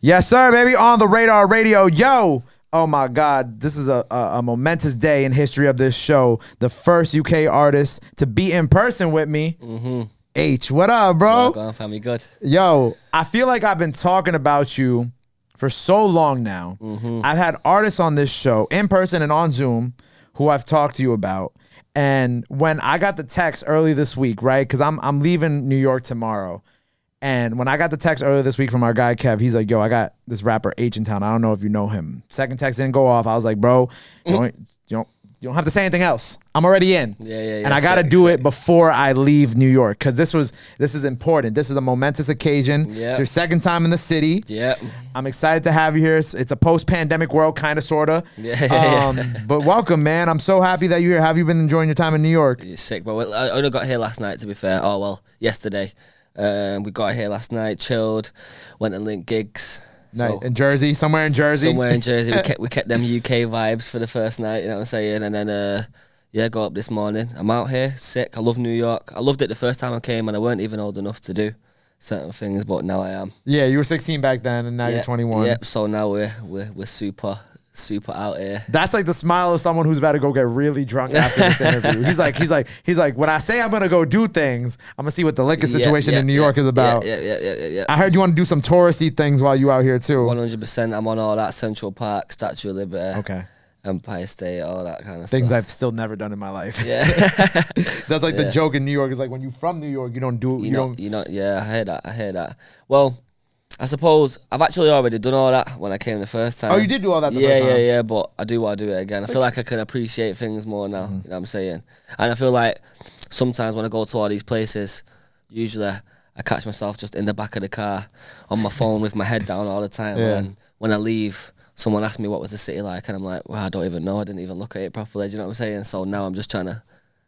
Yes, sir, baby. On the radar radio. Yo. Oh my God. This is a, a, a momentous day in history of this show. The first UK artist to be in person with me. Mm-hmm. Aitch, what up, bro? On, family. Good. Yo, I feel like I've been talking about you for so long now. Mm-hmm. I've had artists on this show, in person and on Zoom, who I've talked to you about. And when I got the text early this week, right? Because I'm I'm leaving New York tomorrow. And when I got the text earlier this week from our guy Kev, he's like, "Yo, I got this rapper Aitch in town. I don't know if you know him." Second text didn't go off. I was like, "Bro, you don't, you don't, you don't have to say anything else. I'm already in." Yeah, yeah, yeah. and I got to do it before I leave New York because this was this is important. This is a momentous occasion. Yeah. It's your second time in the city. Yeah. I'm excited to have you here. It's, it's a post-pandemic world, kind of, sorta. Yeah, yeah, Um, but welcome, man. I'm so happy that you're here. Have you been enjoying your time in New York? You're sick, bro. Well, I only got here last night, to be fair. Oh, well, yesterday. Um, we got here last night, chilled, went and linked Giggs. Nice. So, in Jersey, somewhere in Jersey. somewhere in Jersey. We kept we kept them UK vibes for the first night. You know what I'm saying? And then uh, yeah, got up this morning. I'm out here, sick. I love New York. I loved it the first time I came, and I weren't even old enough to do certain things, but now I am. Yeah, you were 16 back then, and now yeah, you're 21. Yep. So now we're we're we're super super out here. That's like the smile of someone who's about to go get really drunk after this interview. He's like, he's like, he's like, when I say I'm gonna go do things, I'm gonna see what the liquor situation yeah, in New yeah, York is about. Yeah, yeah, yeah, yeah, yeah. I heard you want to do some touristy things while you out here too. One hundred percent. I'm on all that Central Park, Statue of Liberty, Okay. Empire State, all that kind of Things stuff. I've still never done in my life. yeah. That's like the joke in New York. Is like when you're from New York, you don't do you, you know, don't. you know, yeah, I hear that. I hear that. Well, I suppose I've actually already done all that when I came the first time. Oh, you did do all that. The yeah, first yeah, yeah. But I do want to do it again. I feel like I can appreciate things more now. Mm-hmm. You know what I'm saying? And I feel like sometimes when I go to all these places, usually I catch myself just in the back of the car on my phone with my head down all the time. Yeah. And when I leave, someone asks me what was the city like, and I'm like, well, I don't even know. I didn't even look at it properly. Do you know what I'm saying? So now I'm just trying to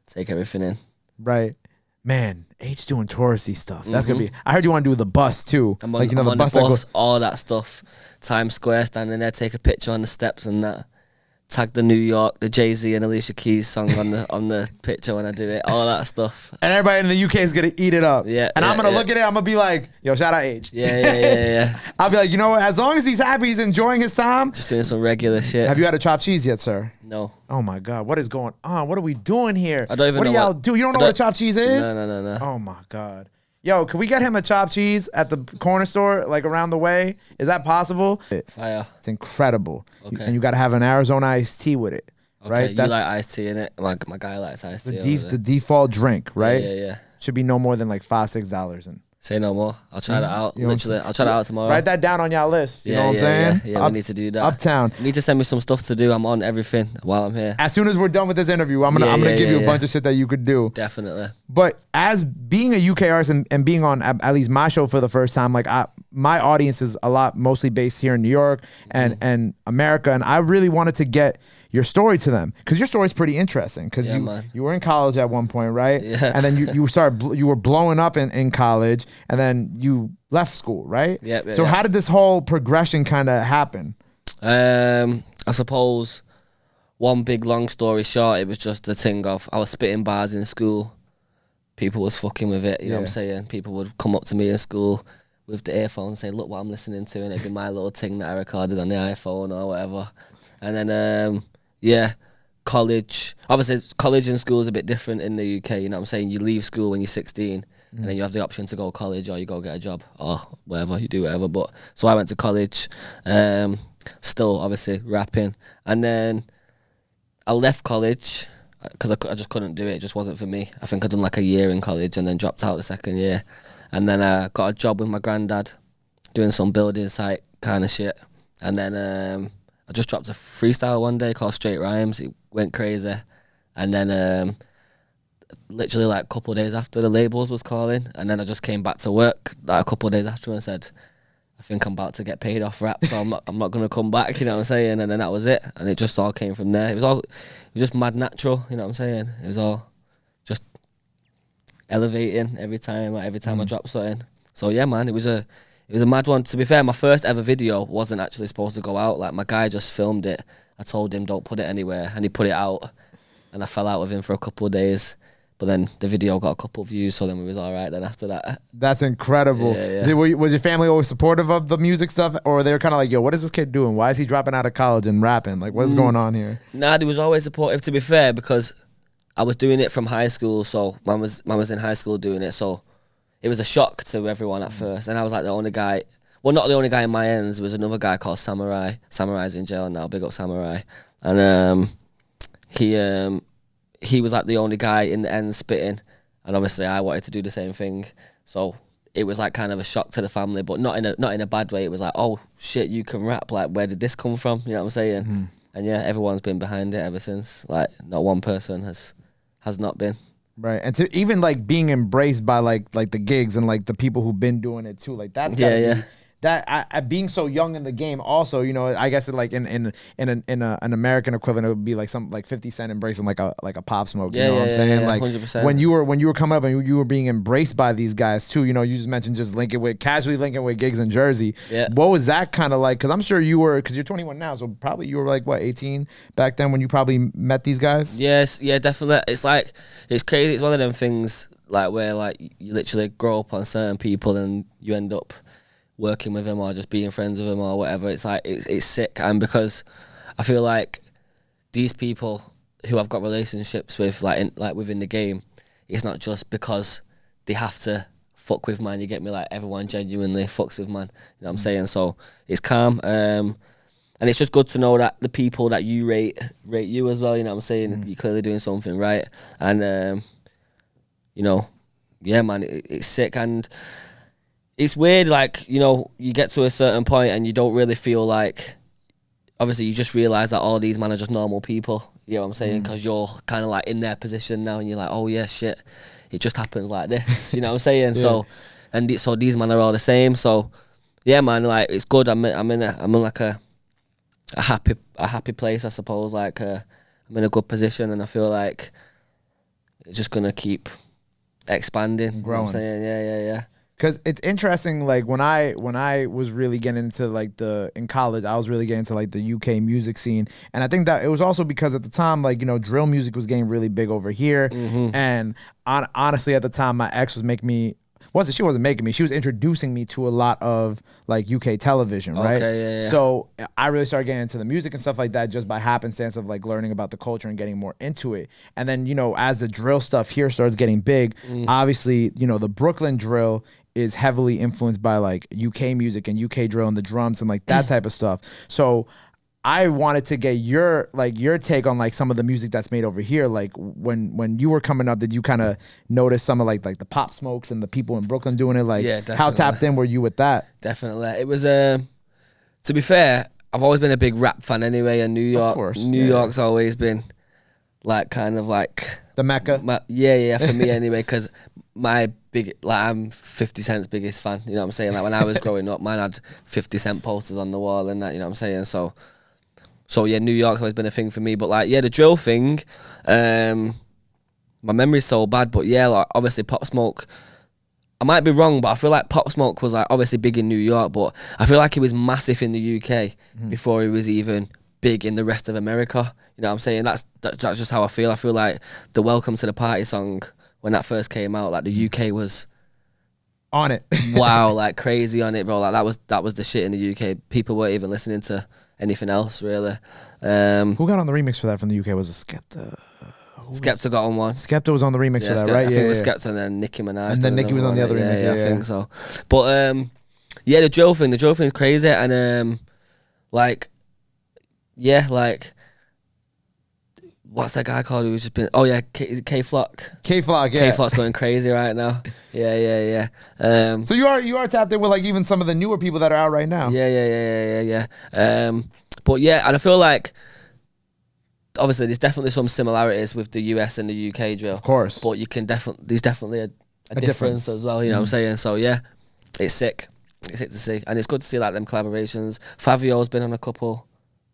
take everything in. Right. Man, Aitch doing touristy stuff. That's gonna be. I heard you want to do the bus too. Mm-hmm. I'm on, like you know I'm the on bus, the that bus, goes. all that stuff. Times Square, standing there, take a picture on the steps and that. Tag the New York, the Jay Z and Alicia Keys song on the on the picture when I do it. All that stuff. And everybody in the UK is gonna eat it up. Yeah, And I'm gonna yeah. look at it. I'm gonna be like, yo, shout out Aitch. Yeah, yeah, yeah, yeah. I'll be like, you know what? As long as he's happy, he's enjoying his time. Just doing some regular shit. Have you had a chopped cheese yet, sir? no. Oh my God, what is going on? What are we doing here? I don't even what do know y'all what- do? You don't know what a don't- chopped cheese is? No, no, no, no. Oh my God. Yo, can we get him a chopped cheese at the corner store, like around the way? Is that possible? Fire. It's incredible. You- Okay. And you got to have an Arizona iced tea with it, Okay, right? you That's like iced tea in it. My, my guy likes iced tea. the, def- the default drink, right? Yeah, yeah, yeah. Should be no more than like five, six dollars. And Say no more. I'll try that out. You know Literally, I'll try that out tomorrow. write that down on y'all list. You yeah, know what yeah, I'm saying? Yeah, yeah Up- we need to do that. Uptown. You need to send me some stuff to do. I'm on everything while I'm here. As soon as we're done with this interview, I'm gonna Yeah, I'm gonna yeah, give yeah, you a yeah. bunch of shit that you could do. Definitely. But as being a UK artist and, and being on at, at least my show for the first time, like I, my audience is a lot mostly based here in New York and Mm-hmm. and America, and I really wanted to get your story to them because your story is pretty interesting. Because Yeah, you man. you were in college at one point, right? Yeah. And then you you started you were blowing up in, in college, and then you left school, right? Yeah, So yeah. how did this whole progression kind of happen? Um, I suppose one big long story short, it was just the thing of I was spitting bars in school. People was fucking with it, you know what I'm saying? People would come up to me in school with the earphones and say, Look what I'm listening to and it'd be my little thing that I recorded on the iPhone or whatever. And then um yeah, college obviously college and school is a bit different in the UK, you know what I'm saying? You leave school when you're sixteen and then you have the option to go to college or you go get a job or whatever, you do whatever. But so I went to college, um, still obviously rapping, and then I left college because I, I just couldn't do it. It just wasn't for me. I think I'd done like a year in college and then dropped out the second year, and then I got a job with my granddad, doing some building site kind of shit, and then um, I just dropped a freestyle one day called Straight Rhymez. It went crazy, and then. Um, literally like a couple of days after the labels was calling and then I just came back to work like a couple of days after and said I think I'm about to get paid off rap so I'm not, I'm not gonna come back you know what I'm saying? And then that was it. And it just all came from there. It was all it was just mad natural you know what I'm saying? It was all just elevating every time like every time I dropped something. So yeah man it was a it was a mad one to be fair my first ever video wasn't actually supposed to go out like my guy just filmed it I told him don't put it anywhere and he put it out and I fell out with him for a couple of days But then the video got a couple of views, so then we was all right. Then after that, That's incredible. Yeah, yeah. Were was your family always supportive of the music stuff, or they were kind of like, "Yo, what is this kid doing? Why is he dropping out of college and rapping? Like, Mm. what's going on here?" Nah, they was always supportive. To be fair, because I was doing it from high school, so man was man was in high school doing it, so it was a shock to everyone at first. And I was like the only guy. Well, not the only guy in my ends. There was another guy called Samurai. Samurai's in jail now. Big up Samurai. And um, he um, he was like the only guy in the end spitting. And obviously, I wanted to do the same thing. So it was like kind of a shock to the family, but not in a not in a bad way. It was like, oh shit, you can rap. Like, where did this come from? You know what I'm saying? And yeah, everyone's been behind it ever since. Like, not one person has has not been. Right, and to even like being embraced by like like the Giggs and like the people who've been doing it too. Like that's Yeah, yeah. be that I, I being so young in the game. Also, you know, I guess it like in in in an in a, an American equivalent, it would be like some like Fifty Cent embracing like a like a Pop Smoke. Yeah, you know what I'm yeah, saying? yeah, like 100%. when you were when you were coming up and you were being embraced by these guys too. You know, you just mentioned just linking with casually linking with Giggs in Jersey. Yeah. What was that kind of like? Because I'm sure you were because you're 21 now, so probably you were like what 18 back then when you probably met these guys. Yes, yeah, definitely. It's like it's crazy. It's one of them things like where like you literally grow up on certain people and you end up working with him or just being friends with him or whatever. It's like it's it's sick, and because I feel like these people who I've got relationships with, like in, like within the game, it's not just because they have to fuck with man. You get me? Like everyone genuinely fucks with man. You know what I'm saying? So it's calm. Um, and it's just good to know that the people that you rate rate you as well. You know what I'm saying? You're clearly doing something right, and um, you know, yeah, man, it, it's sick and it's weird. Like you know, you get to a certain point and you don't really feel like. Obviously, you just realize that all these men are just normal people. You know what I'm saying? Because you're kind of like in their position now, and you're like, oh yeah, shit, it just happens like this. you know what I'm saying? So, and so these men are all the same. So, yeah, man, like it's good. I'm in, I'm in a, I'm in like a a happy a happy place, I suppose. Like uh, I'm in a good position, and I feel like it's just gonna keep expanding. You know what Growing. I'm saying, yeah, yeah, yeah. Cause it's interesting, like when I when I was really getting into like the in college, I was really getting into like the UK music scene, and I think that it was also because at the time, like you know, drill music was getting really big over here, Mm-hmm. and on, honestly, at the time, my ex was making me wasn't she wasn't making me, she was introducing me to a lot of like UK television, right? Okay, yeah, yeah. So I really started getting into the music and stuff like that just by happenstance of like learning about the culture and getting more into it. And then, you know, as the drill stuff here starts getting big, Mm. obviously, you know, the Brooklyn drill is heavily influenced by like UK music and UK drill and the drums and like that type of stuff. So I wanted to get your like your take on like some of the music that's made over here. Like when when you were coming up, did you kind of notice some of like like the Pop Smokes and the people in Brooklyn doing it? Like Yeah, how tapped in were you with that? Definitely. It was um to be fair, I've always been a big rap fan anyway and New York course, New yeah. York's always been like kind of like The Mecca. my, yeah, yeah, for me anyway, because my big like I'm 50 Cent's biggest fan. You know what I'm saying? Like when I was growing up, man had 50 Cent posters on the wall and that. You know what I'm saying? So, so yeah, New York's always been a thing for me. But like, yeah, the drill thing, um, my memory's so bad. But yeah, like obviously Pop Smoke. I might be wrong, but I feel like Pop Smoke was like obviously big in New York, but I feel like he was massive in the UK before he was even big in the rest of America. You know what I'm saying? That's that's just how I feel. I feel like the Welcome to the Party song when that first came out, like the UK was on it. wow, like crazy on it, bro. Like that was that was the shit in the UK. People weren't even listening to anything else really. Um, Who got on the remix for that from the UK? Was it Skepta? Skepta got on one. Skepta was on the remix for that, Skep- right? I yeah, think it was yeah. Skepta and then Nicki Minaj. And then Nicki was on the other one, remix, yeah, I yeah. think so. But um, yeah, the drill thing, the drill thing is crazy, and um, like, yeah, like, what's that guy called who's just been? Oh yeah, K, Kay Flock. Kay Flock, yeah. Kay Flock's going crazy right now. Yeah, yeah, yeah. Um, So you are you are tapped in with like even some of the newer people that are out right now. yeah, yeah, yeah, yeah, yeah, yeah. Um, but yeah, and I feel like obviously there's definitely some similarities with the US and the UK drill. Of course. But you can definitely there's definitely a, a, A difference. difference. as well. You know what I'm saying? So yeah, it's sick. It's sick to see, and it's good to see like them collaborations. Fivio's been on a couple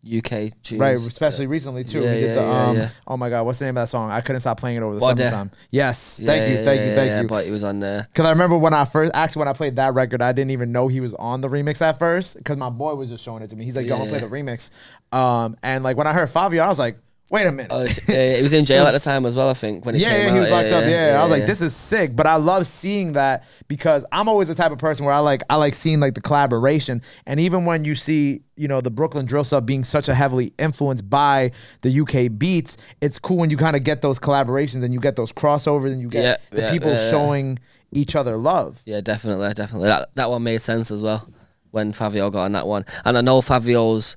UK tunes. Right, especially recently too. Yeah, he did yeah, the yeah, um yeah. oh my god, what's the name of that song? I couldn't stop playing it over the summertime. Yes. Yeah, thank you, yeah, thank you, yeah, thank yeah, you. But he was on there. Cause I remember when I first actually when I played that record, I didn't even know he was on the remix at first. Cause my boy was just showing it to me. He's like, "Yo, I'm gonna play the remix." Um, and like when I heard Fivio, I was like, Wait a minute. Oh, he was in jail at the time as well, I think. When he yeah, came yeah, out. he was locked up. Yeah, I was like, this is sick. But I love seeing that because I'm always the type of person where I like I like seeing like the collaboration. And even when you see, you know, the Brooklyn drill stuff being such a heavily influenced by the UK beats, it's cool when you kind of get those collaborations and you get those crossovers and you get Yeah, the yeah, people yeah, yeah. showing each other love. Yeah, definitely, definitely. That that one made sense as well when Fivio got on that one. And I know Fivio's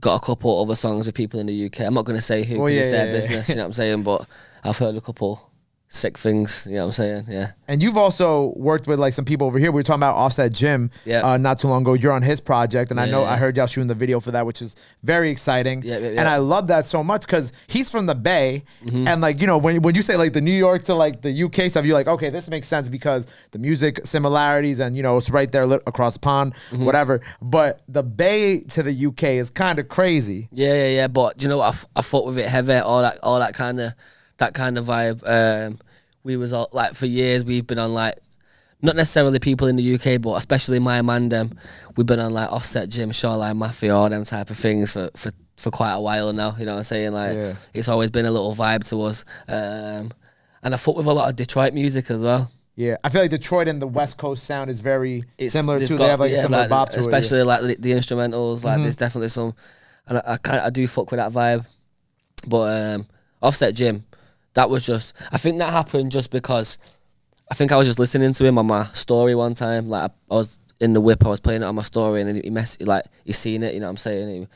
got a couple other songs with people in the UK. I'm not going to say who, 'cause Well, yeah, it's their yeah. business, you know what I'm saying? But I've heard a couple sick things, you know what I'm saying? Yeah. And you've also worked with like some people over here. We were talking about Offset Jim Yeah. uh, not too long ago. You're on his project, and I know yeah. I heard y'all shooting the video for that, which is very exciting. Yeah, yeah, And. I love that so much because he's from the Bay, Mm-hmm. and like you know when when you say like the New York to like the UK stuff, you're like okay, this makes sense because the music similarities and you know it's right there lit across the pond, Mm-hmm. whatever. But the Bay to the UK is kind of crazy. Yeah, yeah, yeah. But you know what? I, f- I fought with it heavy, all that, all that kind of, that kind of vibe. Um, we was all like for years. We've been on like, not necessarily people in the UK, but especially my man them. We've been on like Offset Jim, Shoreline Mafia, all them type of things for for for quite a while now. You know what I'm saying? Like, Yeah. it's always been a little vibe to us. Um, and I fought with a lot of Detroit music as well. Yeah, I feel like Detroit and the West Coast sound is very It's similar too. got- they have like yeah, a similar like, bop to it. yeah. Mm-hmm. especially like the, the instrumentals. Like there's definitely some, and I, I kind I do fuck with that vibe. But um, Offset Jim, that was just. I think that happened just because I think I was just listening to him on my story one time. Like I, I was in the whip, I was playing it on my story, and he mess like he seen it. You know what I'm saying? He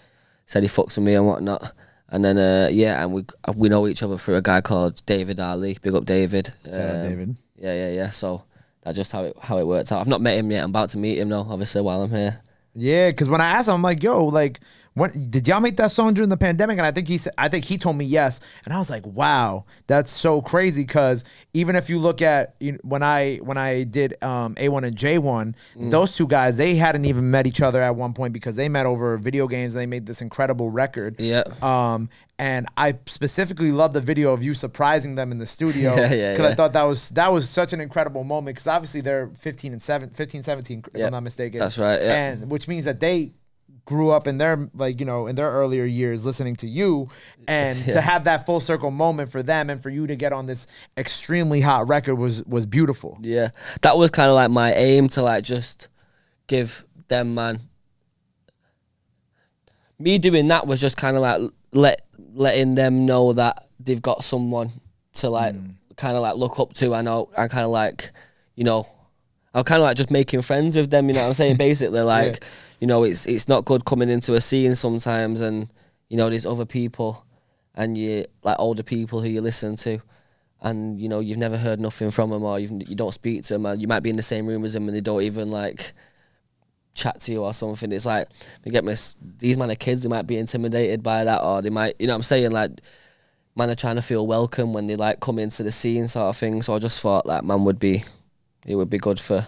said he fucks with me and whatnot. And then uh, yeah, and we we know each other through a guy called David Ali. Big up David. Um, David. Yeah, yeah, yeah. So that's just how it how it worked out. I've not met him yet. I'm about to meet him though. Obviously, while I'm here. Yeah, because when I asked him, I'm like, "Yo, like, when did y'all make that song during the pandemic?" And I think he said, I think he told me yes, and I was like, "Wow, that's so crazy." Because even if you look at you know, when I when I did um, A1 and J1, Mm. those two guys they hadn't even met each other at one point because they met over video games. and They made this incredible record. Yeah. Um, and I specifically love the video of you surprising them in the studio Yeah, yeah, because I thought that was that was such an incredible moment because obviously they're 15 and 7 15 17 if Yeah, I'm not mistaken. that's right, yeah. And which means that they grew up in their like you know in their earlier years listening to you and to have that full circle moment for them and for you to get on this extremely hot record was was beautiful. Yeah, that was kind of like my aim to like just give them man. Me doing that was just kind of like let letting them know that they've got someone to like mm. kind of like look up to. I know I kind of like, you know, I'm kind of like just making friends with them. You know what I'm saying? Basically, like, you know, it's it's not good coming into a scene sometimes, and you know, there's other people, and you like older people who you listen to, and you know, you've never heard nothing from them, or you've, you don't speak to them, and you might be in the same room as them, and they don't even like chat to you or something. It's like they get me. These man are kids. They might be intimidated by that, or they might, you know, what I'm saying like. Man are trying to feel welcome when they like come into the scene, sort of thing. So I just thought like man would be, it would be good for,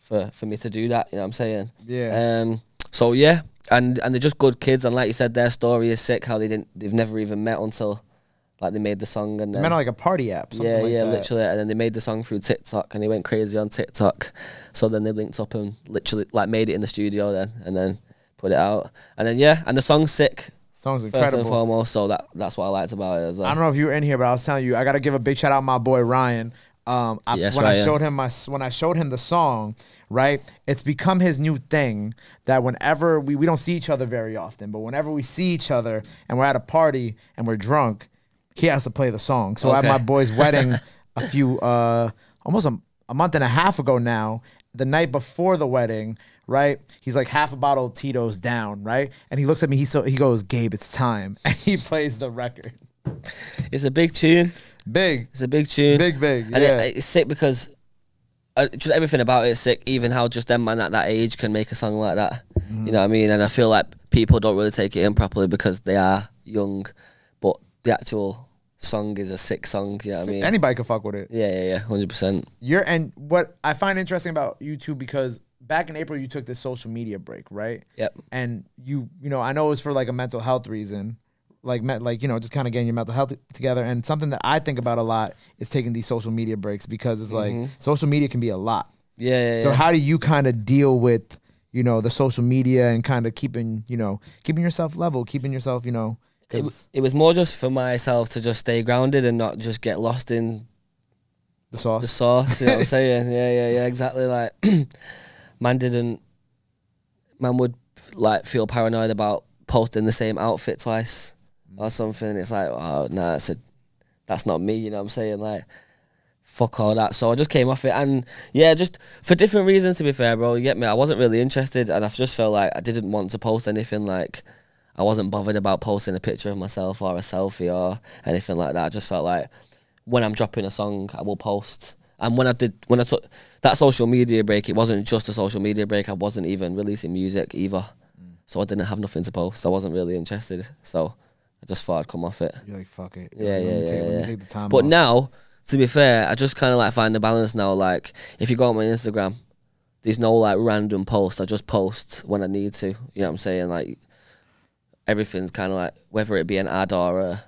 for for me to do that. You know what I'm saying? Yeah. Um. So yeah, and and they're just good kids, and like you said, their story is sick. How they didn't, they've never even met until, like they made the song, and then meant like a party app. Something yeah, like yeah, that. literally, and then they made the song through TikTok, and they went crazy on TikTok. So then they linked up and literally like made it in the studio then, and then put it out, and then yeah, and the song's sick. Song's First incredible. and foremost, so that that's what I liked about it as well. I don't know if you were in here, but I was telling you, I got to give a big shout out to my boy Ryan. Um, I, Yes, when I Ryan. showed him my when I showed him the song, right? It's become his new thing that whenever we we don't see each other very often, but whenever we see each other and we're at a party and we're drunk, he has to play the song. So at my boy's wedding, a few uh almost a, a month and a half ago now, the night before the wedding, right? He's like half a bottle of Tito's down, right? And he looks at me, he so he goes, Gabe, it's time. And he plays the record. It's a big tune. Big. It's a big tune. Big, big, And yeah. it, it's sick because uh, just everything about it is sick. Even how just them man at that age can make a song like that. Mm-hmm. You know what I mean? And I feel like people don't really take it in properly because they are young, but the actual song is a sick song. You know what I mean? Anybody can fuck with it. yeah, yeah, yeah, hundred percent. You're and what I find interesting about you too because back in April you took this social media break, right? Yep. And you, you know, I know it was for like a mental health reason, like met, like you know, just kind of getting your mental health together. And something that I think about a lot is taking these social media breaks because it's like social media can be a lot. Yeah, Mm-hmm. yeah, So yeah. how do you kind of deal with, you know, the social media and kind of keeping, you know, keeping yourself level, keeping yourself, you know, It, it was more just for myself to just stay grounded and not just get lost in the sauce. the sauce. You know what I'm saying? Yeah, yeah, yeah. Exactly. Like, man didn't. Man would like feel paranoid about posting the same outfit twice or something. It's like, oh no, that's a, that's not me. You know what I'm saying? Like, fuck all that. So I just came off it, and yeah, just for different reasons. To be fair, bro, you get me. I wasn't really interested, and I just felt like I didn't want to post anything like. I wasn't bothered about posting a picture of myself or a selfie or anything like that. I just felt like when I'm dropping a song, I will post. And when I did, when I took that social media break, it wasn't just a social media break. I wasn't even releasing music either, mm. so I didn't have nothing to post. I wasn't really interested, so I just thought I'd come off it. You're like, fuck it. Yeah, let yeah, take, yeah, yeah. take the time. But off. now, to be fair, I just kind of like find the balance now. Like, if you go on my Instagram, there's no like random post. I just post when I need to. You know what I'm saying? Like, everything's kind of like whether it be an ad or a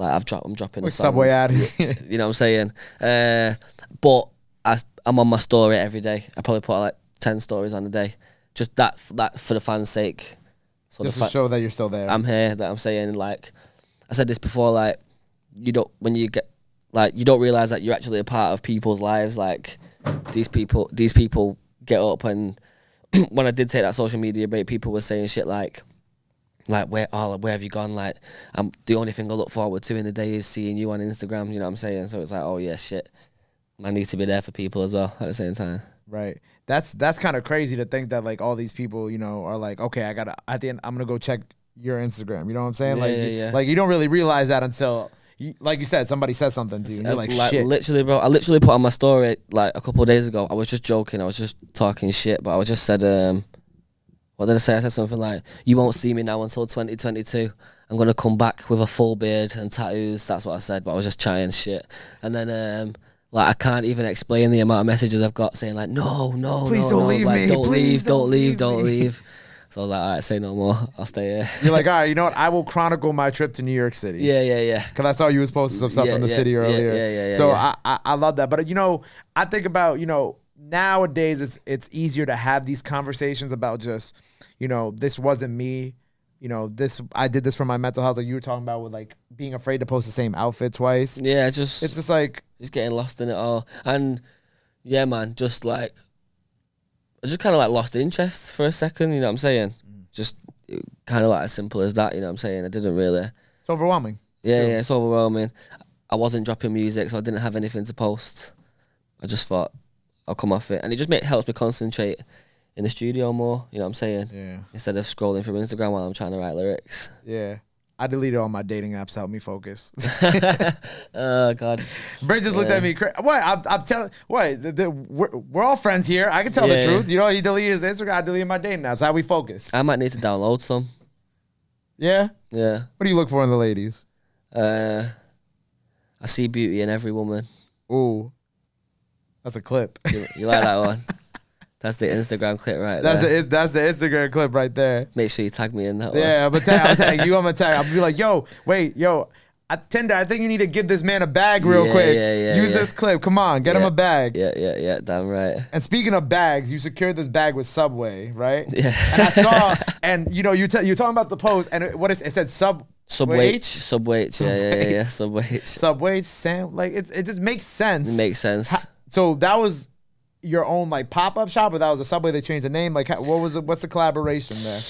like I've dropped. I'm dropping a. Subway ad. You know what I'm saying? Uh, but I, I'm on my story every day. I probably put like ten stories on a day. Just that that for the fans' sake. So Just the to show that you're still there. I'm here. That I'm saying like I said this before. Like you don't when you get like you don't realize that you're actually a part of people's lives. Like these people, these people get up and when I did take that social media break, people were saying shit like. Like where all oh where have you gone? Like I'm the only thing I look forward to in the day is seeing you on Instagram. You know what I'm saying? So it's like oh yeah shit, I need to be there for people as well at the same time. Right. That's that's kind of crazy to think that like all these people, you know, are like, okay, I gotta at the end, I'm gonna go check your Instagram. You know what I'm saying? Yeah, like, yeah, you- yeah. like you don't really realize that until, you, like you said, somebody says something to you, and you're like, shit. literally, bro. I literally put on my story like a couple of days ago. I was just joking. I was just talking shit, but I was just said, um, what did I say? I said something like, "You won't see me now until 2022. I'm gonna come back with a full beard and tattoos." That's what I said. But I was just trying shit, and then um. Like I can't even explain the amount of messages I've got saying like no no Please no, don't no, leave like, me. don't Please leave don't don't leave leave don't leave so I was like all right say no more I'll stay here You're like, all right, you know what? I will chronicle my trip to New York City. yeah yeah yeah Cause I saw you was posting some stuff Yeah, from the yeah, city earlier. yeah, yeah, yeah, so yeah. I, I I love that. But you know, I think about you know nowadays it's it's easier to have these conversations about just you know this wasn't me. You know this I did this for my mental health. Like you were talking about with like being afraid to post the same outfit twice. yeah just It's just like just getting lost in it all. And yeah, man, just like I just kind of like lost interest for a second. You know what I'm saying? Mm. Just kind of like as simple as that. You know what I'm saying? I didn't really. it's overwhelming. Yeah, yeah, it's overwhelming. I wasn't dropping music, so I didn't have anything to post. I just thought I'll come off it, and it just make, helps me concentrate in the studio more. You know what I'm saying? Yeah, Instead of scrolling through Instagram while I'm trying to write lyrics. yeah. I deleted all my dating apps help me focus. oh God. Brent just looked at me. Cra- what? I'm, I'm telling. What? The, the, we're, we're all friends here. I can tell the truth. You know, he deleted his Instagram. I deleted my dating apps. How we focus. I might need to download some. Yeah. Yeah. What do you look for in the ladies? Uh, I see beauty in every woman. Ooh, that's a clip. You, you like that one? That's the Instagram clip right That's there. the that's the Instagram clip right there. Make sure you tag me in that one. Yeah, I'm gonna tag, I'm gonna tag you. I'm gonna tag. I'll be like, yo, wait, yo, I, Tinder. I think you need to give this man a bag real Yeah, quick. yeah, yeah, Use yeah. this clip. Come on, get him a bag. Yeah, yeah, yeah. Damn right. And speaking of bags, you secured this bag with Subway, right? Yeah. And I saw, and you know, you t- you're talking about the post, and it, what is it said sub Subway, H? Subway, yeah, yeah, yeah, yeah. Subway. Subway, Sam, like it, it just makes sense. It makes sense. So that was your own like pop up shop, or that was a Subway they changed the name. Like, what was it? What's the collaboration there?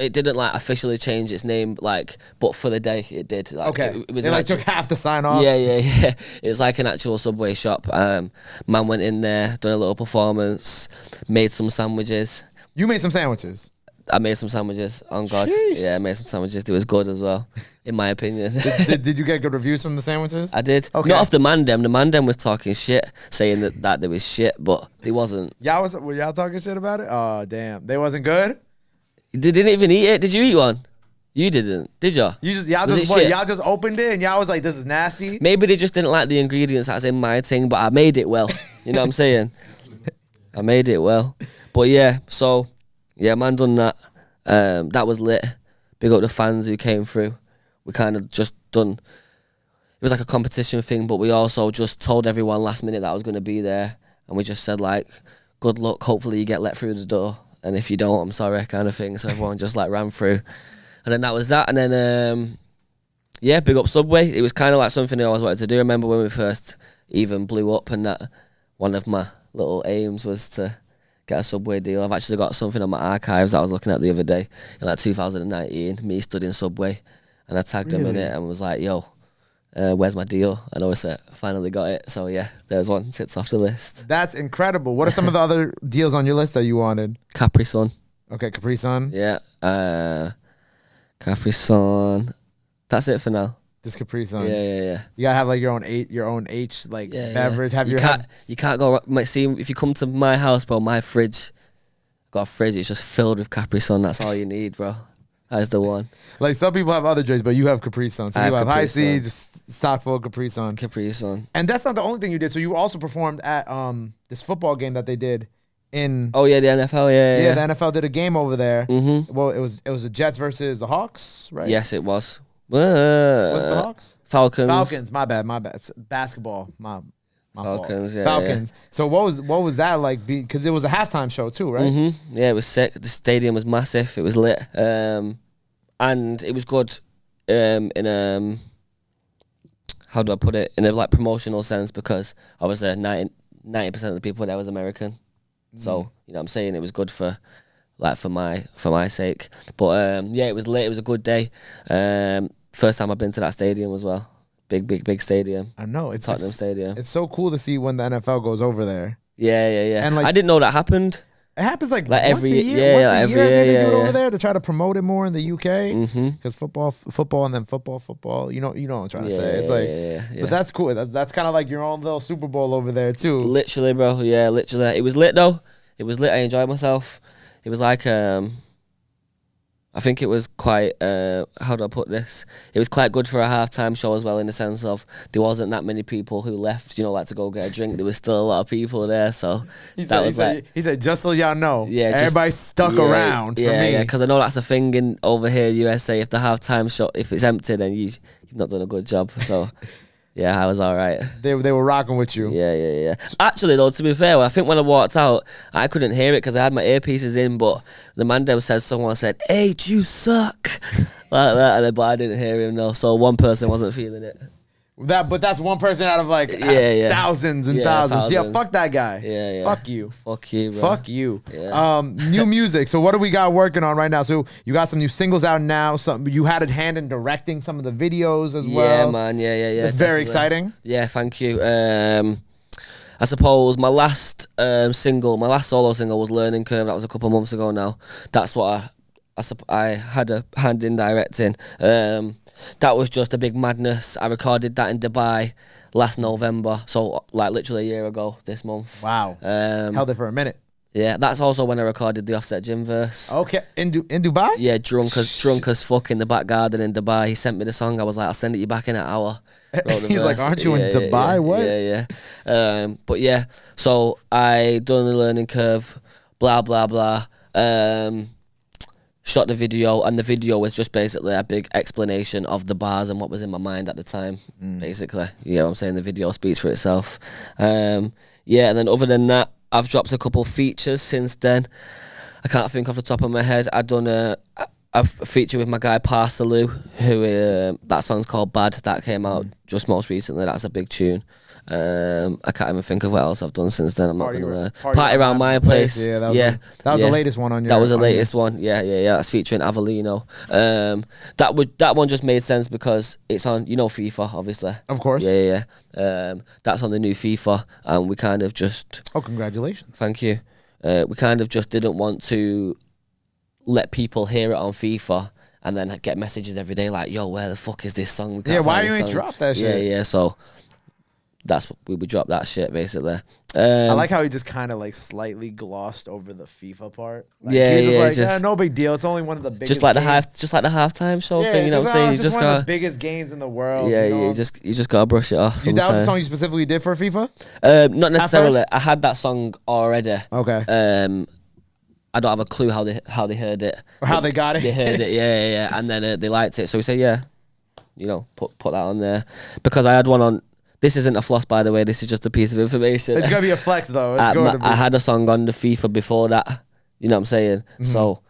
It didn't like officially change its name, like, but for the day it did. Like, Okay, it, it was they like actual- took half the sign off. Yeah, yeah, yeah. It's like an actual Subway shop. Um, man went in there, done a little performance, made some sandwiches. You made some sandwiches. I made some sandwiches. On God, Sheesh. yeah, I made some sandwiches. It was good as well, in my opinion. did, did you get good reviews from the sandwiches? I did. Okay. Not off the Mandem. The Mandem was talking shit, saying that, that there was shit, but they wasn't. Y'all was were y'all talking shit about it? Oh damn, they wasn't good. They didn't even eat it. Did you eat one? You didn't, did you? You just y'all Was just what, y'all just opened it and y'all was like, this is nasty. Maybe they just didn't like the ingredients that's in my thing, but I made it well. You know what I'm saying? I made it well. But yeah, so yeah, man done that. Um, that was lit. Big up the fans who came through. We kind of just done. It was like a competition thing, but we also just told everyone last minute that I was going to be there, and we just said like, "Good luck. Hopefully you get let through the door, and if you don't, I'm sorry," kind of thing. So everyone just like ran through, and then that was that. And then um, yeah, big up Subway. It was kind of like something I always wanted to do. I remember when we first even blew up, and that one of my little aims was to get a Subway deal. I've actually got something on my archives that I was looking at the other day in like 2019. Me studying Subway, and I tagged him in it and was like, "Yo, uh, where's my deal?" And I was like, "Finally got it." So yeah, there's one sits off the list. That's incredible. What are some of the other deals on your list that you wanted? Capri Sun. Okay, Capri Sun. Yeah. Uh, Capri Sun. That's it for now. Just Capri Sun. Yeah, yeah, yeah. You gotta have like your own eight, your own Aitch like yeah, yeah. beverage. Have you your can't have, you can't go might see if you come to my house, bro. My fridge got a fridge. It's just filled with Capri Sun. That's all you need, bro. That is the one. like some people have other drinks, but you have Capri Sun. Some I have people have Capri High C, just stock full of Capri Sun. Capri Sun. And that's not the only thing you did. So you also performed at um this football game that they did in Oh yeah, the NFL. Yeah, yeah, yeah. the NFL did a game over there. mm-hmm. Well, it was it was the Jets versus the Hawks, right? Yes, it was. Was it the Hawks? Falcons. Falcons. My bad. My bad. It's basketball. My my fault. Falcons, yeah, Falcons. So what was what was that like? Because it was a halftime show too, right? hmm Yeah, it was sick. The stadium was massive. It was lit, um, and it was good. Um, in um, how do I put it? In a like promotional sense, because i obviously 90 percent of the people there was American. So you know, what I'm saying it was good for like for my for my sake. But um, yeah, it was late. It was a good day. Um, first time I've been to that stadium as well. Big, big, big stadium. I know it's Tottenham it's, Stadium. it's so cool to see when the NFL goes over there. Yeah, yeah, yeah. and, like- I didn't know that happened. It happens like, Like once every- a year. yeah, once yeah, a every year, year, they do yeah, it over there to try to promote it more in the UK. Mm-hmm. Because football, f- football, and then football, football. You know, you know what I'm trying to say. It's like, but that's cool. That's, that's kind of like your own little Super Bowl over there too. Literally, bro. Yeah, literally. It was lit though. It was lit. I enjoyed myself. It was like um I think it was quite uh how do I put this? It was quite good for a halftime show as well in the sense of there wasn't that many people who left, you know, like to go get a drink. There was still a lot of people there, so He that said, he, was said, he said, just so y'all know, Yeah, everybody stuck yeah, around for yeah, me. Yeah, because I know that's a thing in over here, USA. If the halftime show, if it's empty, then you you've not done a good job. So, yeah, I was all right. they they were rocking with you. Yeah, yeah, yeah. Actually, though, to be fair, I think when I walked out, I couldn't hear it because I had my earpieces in. But the man there said someone said, "Hey, you suck," like that, and but I didn't hear him. No, so one person wasn't feeling it. That, but that's one person out of like Yeah, yeah. thousands and Yeah, thousands. Yeah, fuck that guy. Yeah, yeah. Fuck you. Fuck you, bro. Fuck you. Yeah. Um, new music. So what do we got working on right now? So you got some new singles out now. Some you had a hand in directing some of the videos as well. Yeah, man. Yeah, yeah, yeah. It's very exciting. Yeah, thank you. Um, I suppose my last um, single, my last solo single was "Learning Curve." That was a couple of months ago now. That's what I, I, I had a hand in directing. Um, that was just a big madness. I recorded that in Dubai last November, so like literally a year ago this month. Wow. Um, Held it for a minute. yeah, that's also when I recorded the Offset Jim verse. Okay. In Du- in Dubai. Yeah, drunk as drunk as fuck in the back garden in Dubai. He sent me the song. I was like, I'll send it you back in an hour. He's like, "Aren't you in Yeah, yeah, Dubai? Yeah, What?" Yeah, yeah. Um, but yeah, so I done the learning curve, blah blah blah. Um, shot the video, and the video was just basically a big explanation of the bars and what was in my mind at the time. Mm. Basically, you know what I'm saying. The video speaks for itself. Um, yeah, and then other than that, I've dropped a couple features since then. I can't think off the top of my head. I've done a, a, feature with my guy Pa Salieu, who uh, that song's called Bad. That came out just most recently. That's a big tune. Um, I can't even think of what else I've done since then. I'm not gonna Party Party, Around My Place. place. Yeah, that was yeah, the- that was the latest one on your- That was the on your- latest one. Yeah, yeah, yeah. That's featuring Avelino. Um, that would that one just made sense because it's on. You know FIFA, obviously. Of course. Yeah, yeah. yeah. Um, that's on the new FIFA, and we kind of just Oh, congratulations. Thank you. Uh, we kind of just didn't want to let people hear it on FIFA and then get messages every day like, "Yo, where the fuck is this song?" We Yeah, why find you this ain't song." drop that Yeah, yeah. So that's what we would drop that shit basically. Um, I like how he just kind of like slightly glossed over the FIFA part. Like, Yeah, yeah, like, just- "Eh, no big deal. It's only one of the biggest. just like the half, just like the halftime show Yeah, thing. You know what I'm saying? it's just just one of the biggest games in the world. yeah, you know? yeah. You just you just gotta brush it off. You- that was the song you specifically did for FIFA. Um, not necessarily. I had that song already. Okay. Um, I don't have a clue how they how they heard it. Or how they got it. They heard it, yeah, yeah, yeah. and then uh, they liked it. So we said, yeah, you know, put put that on there because I had one on. This isn't a floss, by the way. This is just a piece of information. It's gonna be a flex though. It's I, going my- to be. I had a song on the FIFA before that. You know what I'm saying? Mm-hmm. So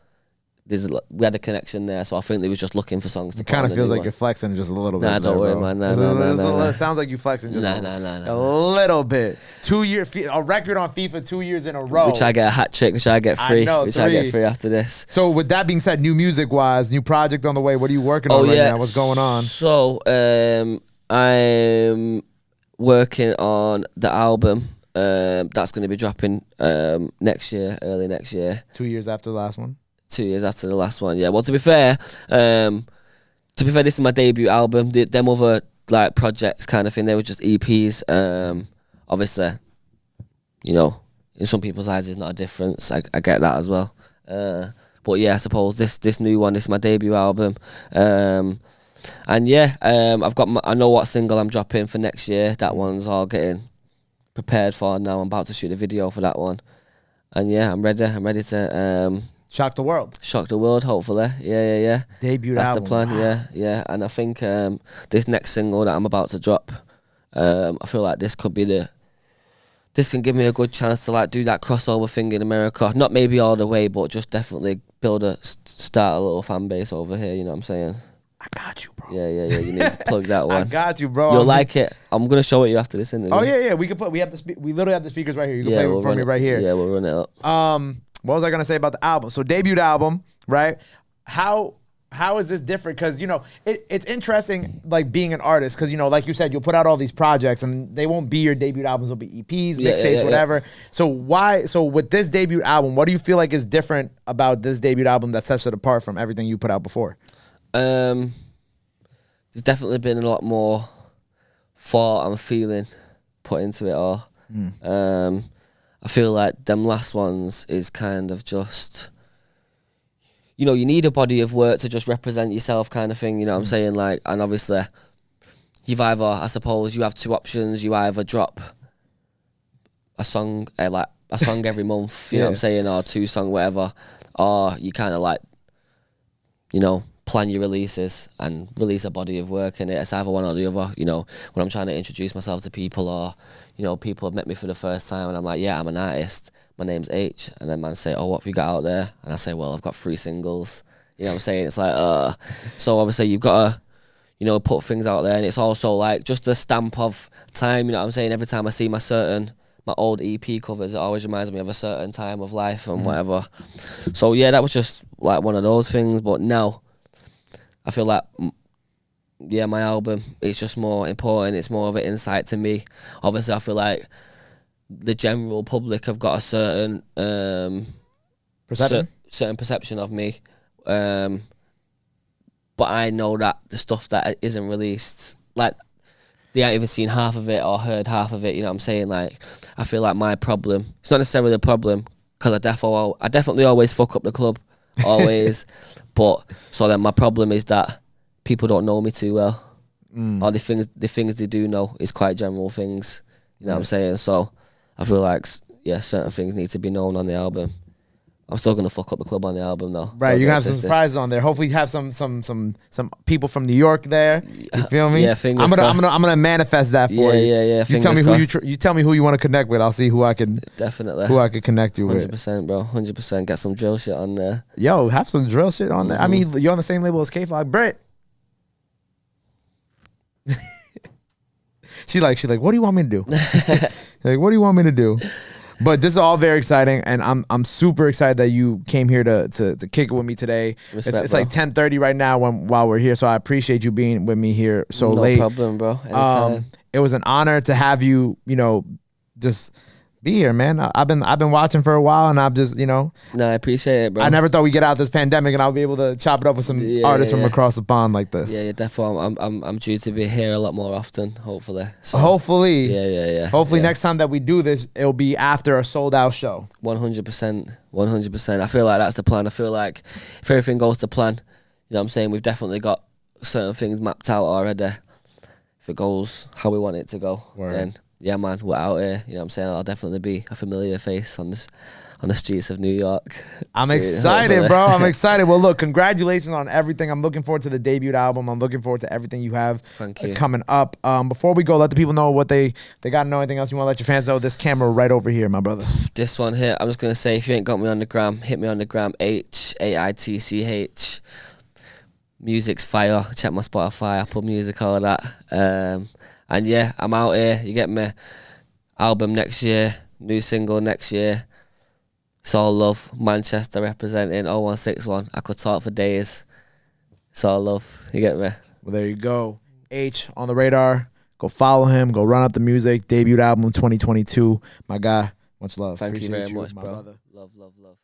there's a, we had a connection there, so I think they was just looking for songs to. It kind of feels like one. you're flexing just a little bit. Nah, don't worry, man. Nah, nah, nah, nah, nah. It sounds like you flexing just Nah, a, nah, nah, a little bit. Two year, a record on FIFA two years in a row. Which I get a hat trick, which I get I free, know, which I get free after this. So with that being said, new music wise, new project on the way. What are you working on right now? What's going on? So, um, I'm working on the album. Um, that's going to be dropping um, next year, early next year, Two years after the last one. two years after the last one. Yeah. Well, to be fair, um, to be fair, this is my debut album. The, them other like projects, kind of thing, they were just EPs. Um, obviously, you know, in some people's eyes, there's not a difference. I, I get that as well. Uh, but yeah, I suppose this this new one, this is my debut album. Um, and yeah, um, I've got my, I know what single I'm dropping for next year. That one's all getting prepared for now. I'm about to shoot a video for that one. And yeah, I'm ready. I'm ready to um, Shock the world. shock the world. Hopefully, yeah, yeah, yeah. Debut That's album. the plan. Wow. Yeah, yeah. And I think um, this next single that I'm about to drop, um, I feel like this could be the. This can give me a good chance to like do that crossover thing in America. Not maybe all the way, but just definitely build a start a little fan base over here. You know what I'm saying? I got you, bro. Yeah, yeah, yeah. You need to plug that one. I got you, bro. You'll I'm- like it. I'm gonna show it you after this interview. Oh yeah, yeah. We can put. We have the. Spe- we literally have the speakers right here. You can yeah. play we'll it for me right here. Yeah, we'll run it up. Um, what was I gonna say about the album? So debut album, right? How how is this different? Because you know it, it's interesting, like being an artist. Because you know, like you said, you'll put out all these projects, and they won't be your debut albums. Will be EPs, yeah, mixtapes, yeah, yeah. whatever. So why? So with this debut album, what do you feel like is different about this debut album that sets it apart from everything you put out before? Um, there's definitely been a lot more thought and feeling put into it all. Um, I feel like them last ones is kind of just, you know, you need a body of work to just represent yourself, kind of thing. You know what I'm saying? Like, and obviously, you've either, I suppose, you have two options. You either drop a song, uh, like a song every month. You know what I'm saying, or two song, whatever, or you kind of like you know, plan your releases and release a body of work in it. It's either one or the other. You know, when I'm trying to introduce myself to people or, you know, people have met me for the first time and I'm like, yeah, I'm an artist. My name's Aitch. And then man say, oh, what have you got out there? And I say, well, I've got three singles. You know what I'm saying? It's like, uh, so obviously you've got to, you know, put things out there. And it's also like just a stamp of time. You know what I'm saying? Every time I see my certain, my old EP covers, it always reminds me of a certain time of life and whatever. So yeah, that was just like one of those things. But now, I feel like, yeah, my album is just more important. It's more of an insight to me. Obviously, I feel like the general public have got a certain um, Perception. cer- certain perception of me. Um, but I know that the stuff that isn't released, like they haven't even seen half of it or heard half of it. You know what I'm saying? Like, I feel like my problem. It's not necessarily a problem because I definitely, I definitely always fuck up the club, always. but so then my problem is that people don't know me too well, mm. or the things, the things they do know is quite general things. You know what I'm saying? So I feel like yeah, certain things need to be known on the album. I'm still gonna fuck up the club on the album though. Right, Don't you get gonna have some surprises on there. Hopefully, you have some some some some people from New York there. You feel me? Yeah, fingers I'm gonna I'm gonna I'm gonna manifest that for Yeah, you. yeah, yeah, You tell me fingers who you tr- you tell me who you want to connect with. I'll see who I can Definitely. who I could connect you Hundred with. percent, bro. Hundred percent. Get some drill shit on there. Yo, have some drill shit on there. I Mm-hmm. mean, you're on the same label as Kay Flock, Britt. she like she like, what do you want me to do? like, what do you want me to do? But this is all very exciting, and I'm I'm super excited that you came here to to, to kick it with me today. Respect, it's it's like 10:30 right now when while we're here, so I appreciate you being with me here so no late. problem, bro. Anytime. Um, it was an honor to have you, you know, just be here, man. I, I've been I've been watching for a while, and I've just you know no, I appreciate it, bro. I never thought we'd get out this pandemic and I'll be able to chop it up with some Yeah, artists yeah, from across the pond like this. Yeah, yeah, definitely. I'm, I'm, I'm due to be here a lot more often. Hopefully. So, Hopefully, Yeah, yeah, yeah. hopefully yeah. next time that we do this, it'll be after a sold out show. One hundred percent, one hundred percent. I feel like that's the plan. I feel like if everything goes to plan, you know, what I'm saying we've definitely got certain things mapped out already. If it goes how we want it to go, Word. then yeah, man, we're out here. You know, what I'm saying I'll definitely be a familiar face on this on the streets of New York. I'm See, excited, bro. I'm excited. Well, look, congratulations on everything. I'm looking forward to the debut album. I'm looking forward to everything you have uh, you. coming up. Um, before we go, let the people know what they they got to know. Anything else you want to let your fans know? This camera right over here, my brother. This one here, I'm just gonna say, if you ain't got me on the gram, hit me on the gram. H A I T C H. Music's fire. Check my Spotify, Apple Music, all that. Um, and yeah, I'm out here. You get me. Album next year, new single next year. It's all love. Manchester representing 0161. I could talk for days. It's all love. You get me. Well, there you go. Aitch on the radar. Go follow him. Go run up the music. Debut album 2022. My guy. Much love. Thank Appreciate you very much, my bro. brother. Love, love, love.